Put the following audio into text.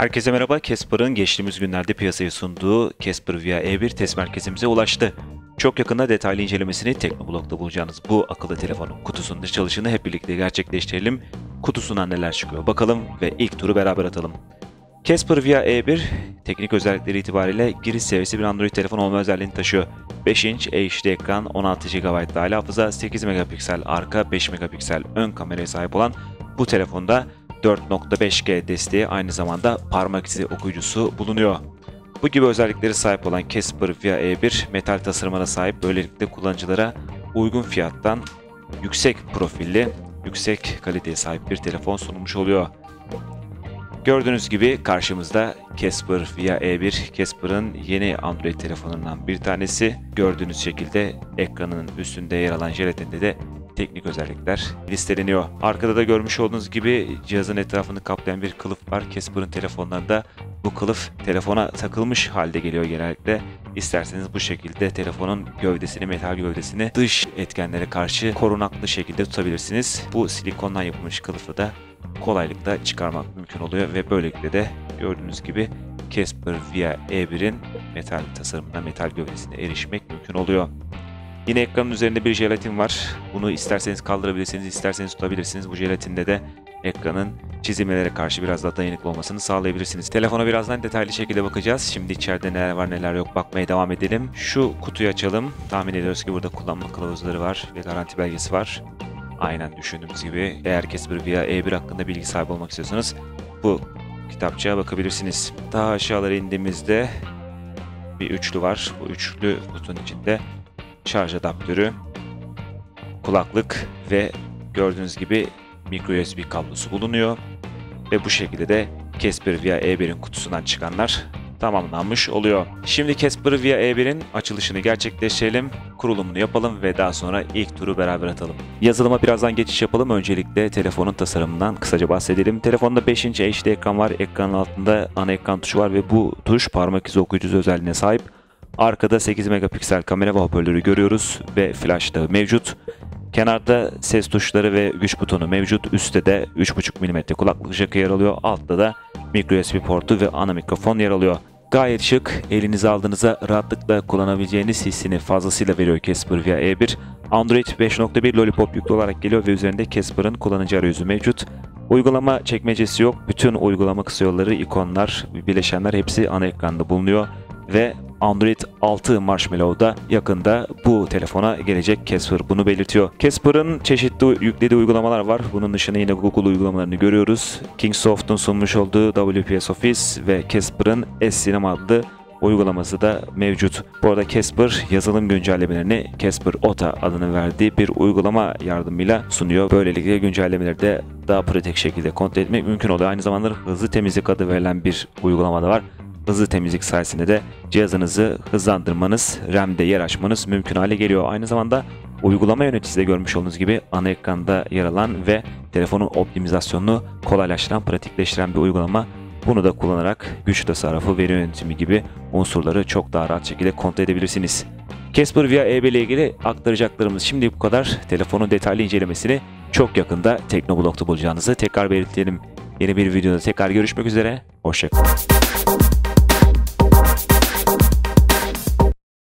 Herkese merhaba. Casper'ın geçtiğimiz günlerde piyasaya sunduğu Casper via E1 test merkezimize ulaştı. Çok yakında detaylı incelemesini Teknoblog'da bulacağınız bu akıllı telefonun kutusunun çalışını hep birlikte gerçekleştirelim. Kutusundan neler çıkıyor bakalım ve ilk turu beraber atalım. Casper via E1 teknik özellikleri itibariyle giriş seviyesi bir Android telefon olma özelliğini taşıyor. 5 inç HD ekran, 16 GB dahil hafıza, 8 megapiksel arka, 5 megapiksel ön kameraya sahip olan bu telefonda 4.5G desteği aynı zamanda parmak izi okuyucusu bulunuyor. Bu gibi özellikleri sahip olan Casper Via E1 metal tasarımına sahip böylelikle kullanıcılara uygun fiyattan yüksek profilli, yüksek kaliteye sahip bir telefon sunmuş oluyor. Gördüğünüz gibi karşımızda Casper Via E1, Casper'ın yeni Android telefonundan bir tanesi. Gördüğünüz şekilde ekranın üstünde yer alan jelatinde de teknik özellikler listeleniyor. Arkada da görmüş olduğunuz gibi cihazın etrafını kaplayan bir kılıf var. Casper'ın telefonlarında bu kılıf telefona takılmış halde geliyor genellikle. İsterseniz bu şekilde telefonun gövdesini, metal gövdesini dış etkenlere karşı korunaklı şekilde tutabilirsiniz. Bu silikondan yapılmış kılıfı da kolaylıkla çıkarmak mümkün oluyor ve böylelikle de gördüğünüz gibi Casper Via E1'in metal tasarımına, metal gövdesine erişmek mümkün oluyor. Yine ekranın üzerinde bir jelatin var. Bunu isterseniz kaldırabilirsiniz, isterseniz tutabilirsiniz. Bu jelatinde de ekranın çizimlere karşı biraz daha dayanıklı olmasını sağlayabilirsiniz. Telefona birazdan detaylı şekilde bakacağız. Şimdi içeride neler var neler yok bakmaya devam edelim. Şu kutuyu açalım. Tahmin ediyoruz ki burada kullanma kılavuzları var ve garanti belgesi var. Aynen düşündüğümüz gibi eğer Casper Via E1 hakkında bilgi sahibi olmak istiyorsanız bu kitapçığa bakabilirsiniz. Daha aşağılara indiğimizde bir üçlü var. Bu üçlü kutunun içinde şarj adaptörü, kulaklık ve gördüğünüz gibi micro USB kablosu bulunuyor. Ve bu şekilde de Casper Via E1'in kutusundan çıkanlar tamamlanmış oluyor. Şimdi Casper Via E1'in açılışını gerçekleştirelim, kurulumunu yapalım ve daha sonra ilk turu beraber atalım. Yazılıma birazdan geçiş yapalım. Öncelikle telefonun tasarımından kısaca bahsedelim. Telefonda 5 inç HD ekran var. Ekranın altında ana ekran tuşu var ve bu tuş parmak izi okuyucusu özelliğine sahip. Arkada 8 megapiksel kamera ve hoparlörü görüyoruz ve flash da mevcut. Kenarda ses tuşları ve güç butonu mevcut. Üstte de 3.5 mm kulaklık jackı yer alıyor. Altta da micro USB portu ve ana mikrofon yer alıyor. Gayet şık, elinize aldığınızda rahatlıkla kullanabileceğiniz hissini fazlasıyla veriyor Casper Via E1. Android 5.1 Lollipop yüklü olarak geliyor ve üzerinde Casper'ın kullanıcı arayüzü mevcut. Uygulama çekmecesi yok. Bütün uygulama kısa yolları, ikonlar, bileşenler hepsi ana ekranda bulunuyor ve Android 6 Marshmallow'da yakında bu telefona gelecek Casper bunu belirtiyor. Casper'ın çeşitli yüklediği uygulamalar var. Bunun dışında yine Google uygulamalarını görüyoruz. Kingsoft'un sunmuş olduğu WPS Office ve Casper'ın S-Cinema adlı uygulaması da mevcut. Bu arada Casper yazılım güncellemelerini Casper OTA adını verdiği bir uygulama yardımıyla sunuyor. Böylelikle güncellemeleri de daha pratik şekilde kontrol etmek mümkün oluyor. Aynı zamanda hızlı temizlik adı verilen bir uygulama da var hızlı temizlik sayesinde de cihazınızı hızlandırmanız, RAM'de yer açmanız mümkün hale geliyor. Aynı zamanda uygulama yöneticisi de görmüş olduğunuz gibi ana ekranda yer alan ve telefonun optimizasyonunu kolaylaştıran, pratikleştiren bir uygulama. Bunu da kullanarak güç tasarrufu, veri yönetimi gibi unsurları çok daha rahat şekilde kontrol edebilirsiniz. Casper Via EB ile ilgili aktaracaklarımız şimdi bu kadar. Telefonun detaylı incelemesini çok yakında Teknoblog'da bulacağınızı tekrar belirtelim. Yeni bir videoda tekrar görüşmek üzere. Hoşçakalın.